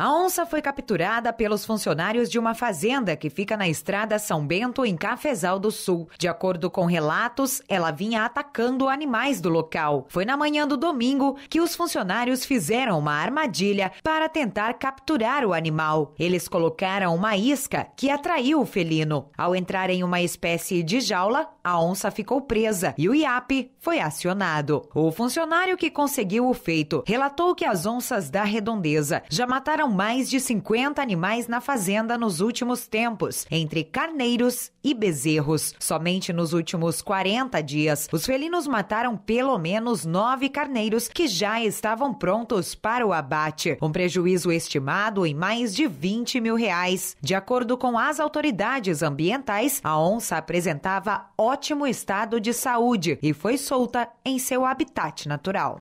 A onça foi capturada pelos funcionários de uma fazenda que fica na estrada São Bento, em Cafezal do Sul. De acordo com relatos, ela vinha atacando animais do local. Foi na manhã do domingo que os funcionários fizeram uma armadilha para tentar capturar o animal. Eles colocaram uma isca que atraiu o felino. Ao entrar em uma espécie de jaula, a onça ficou presa e o IAP foi acionado. O funcionário que conseguiu o feito relatou que as onças da redondeza já mataram mais de 50 animais na fazenda nos últimos tempos, entre carneiros e bezerros. Somente nos últimos 40 dias, os felinos mataram pelo menos nove carneiros que já estavam prontos para o abate. Um prejuízo estimado em mais de 20 mil reais. De acordo com as autoridades ambientais, a onça apresentava ótimo estado de saúde e foi solta em seu habitat natural.